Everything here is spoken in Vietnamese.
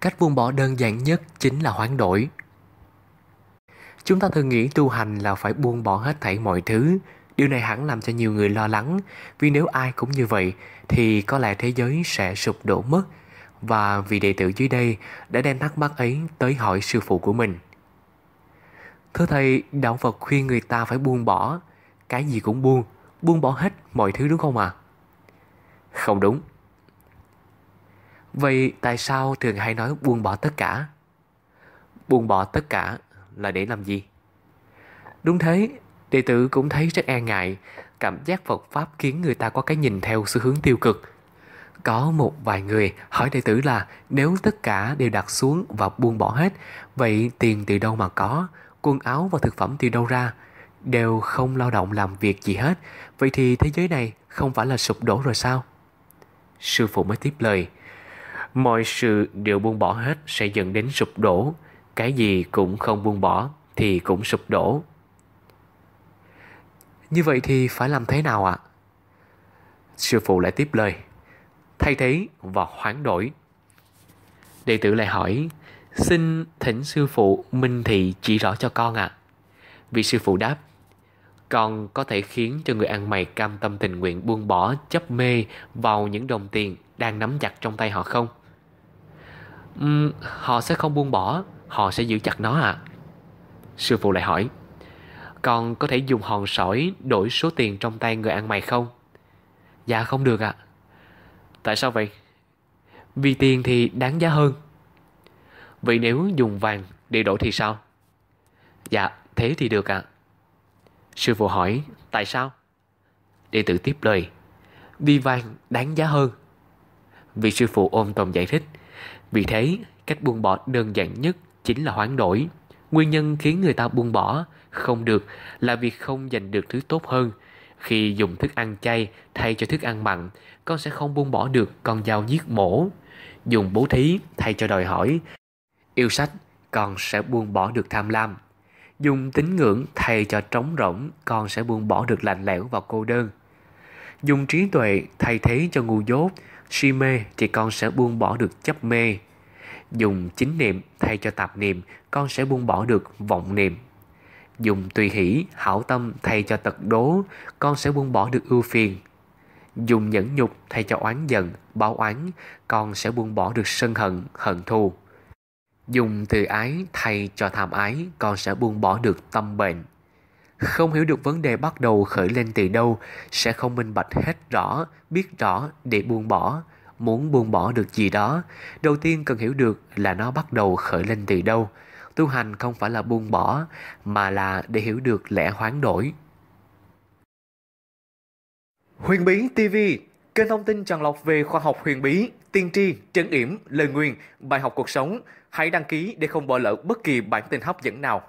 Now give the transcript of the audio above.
Cách buông bỏ đơn giản nhất chính là hoán đổi. Chúng ta thường nghĩ tu hành là phải buông bỏ hết thảy mọi thứ. Điều này hẳn làm cho nhiều người lo lắng, vì nếu ai cũng như vậy thì có lẽ thế giới sẽ sụp đổ mất. Và vị đệ tử dưới đây đã đem thắc mắc ấy tới hỏi sư phụ của mình. Thưa thầy, đạo Phật khuyên người ta phải buông bỏ, cái gì cũng buông, buông bỏ hết mọi thứ đúng không ạ? À? Không đúng. Vậy tại sao thường hay nói buông bỏ tất cả? Buông bỏ tất cả là để làm gì? Đúng thế, đệ tử cũng thấy rất e ngại, cảm giác Phật Pháp khiến người ta có cái nhìn theo xu hướng tiêu cực. Có một vài người hỏi đệ tử là nếu tất cả đều đặt xuống và buông bỏ hết, vậy tiền từ đâu mà có, quần áo và thực phẩm từ đâu ra, đều không lao động làm việc gì hết, vậy thì thế giới này không phải là sụp đổ rồi sao? Sư phụ mới tiếp lời, mọi sự đều buông bỏ hết sẽ dẫn đến sụp đổ, cái gì cũng không buông bỏ thì cũng sụp đổ. Như vậy thì phải làm thế nào ạ? À? Sư phụ lại tiếp lời, thay thế và hoán đổi. Đệ tử lại hỏi, xin thỉnh sư phụ minh thị chỉ rõ cho con ạ. À. Vị sư phụ đáp, con có thể khiến cho người ăn mày cam tâm tình nguyện buông bỏ chấp mê vào những đồng tiền đang nắm chặt trong tay họ không? Um, họ sẽ không buông bỏ, họ sẽ giữ chặt nó à? Sư phụ lại hỏi, con có thể dùng hòn sỏi đổi số tiền trong tay người ăn mày không? Dạ không được ạ. À. Tại sao vậy? Vì tiền thì đáng giá hơn. Vậy nếu dùng vàng để đổi thì sao? Dạ, thế thì được ạ. À. Sư phụ hỏi, tại sao? Đệ tử tiếp lời, vì vàng đáng giá hơn. Vị sư phụ ôm tồn giải thích, vì thế cách buông bỏ đơn giản nhất chính là hoán đổi. Nguyên nhân khiến người ta buông bỏ không được là vì không giành được thứ tốt hơn. Khi dùng thức ăn chay thay cho thức ăn mặn, con sẽ không buông bỏ được con dao giết mổ. Dùng bố thí thay cho đòi hỏi. Yêu sách, con sẽ buông bỏ được tham lam. Dùng tín ngưỡng thay cho trống rỗng, con sẽ buông bỏ được lạnh lẽo và cô đơn. Dùng trí tuệ thay thế cho ngu dốt, si mê thì con sẽ buông bỏ được chấp mê. Dùng chính niệm thay cho tạp niệm, con sẽ buông bỏ được vọng niệm. Dùng tùy hỷ, hảo tâm thay cho tật đố, con sẽ buông bỏ được ưu phiền. Dùng nhẫn nhục thay cho oán giận, báo oán, con sẽ buông bỏ được sân hận, hận thù. Dùng từ ái thay cho tham ái, con sẽ buông bỏ được tâm bệnh. Không hiểu được vấn đề bắt đầu khởi lên từ đâu, sẽ không minh bạch hết rõ, biết rõ để buông bỏ. Muốn buông bỏ được gì đó, đầu tiên cần hiểu được là nó bắt đầu khởi lên từ đâu. Tu hành không phải là buông bỏ, mà là để hiểu được lẽ hoán đổi. Huyền Bí TV, kênh thông tin chọn lọc về khoa học huyền bí, tiên tri, trấn yểm, lời nguyền, bài học cuộc sống. Hãy đăng ký để không bỏ lỡ bất kỳ bản tin hấp dẫn nào.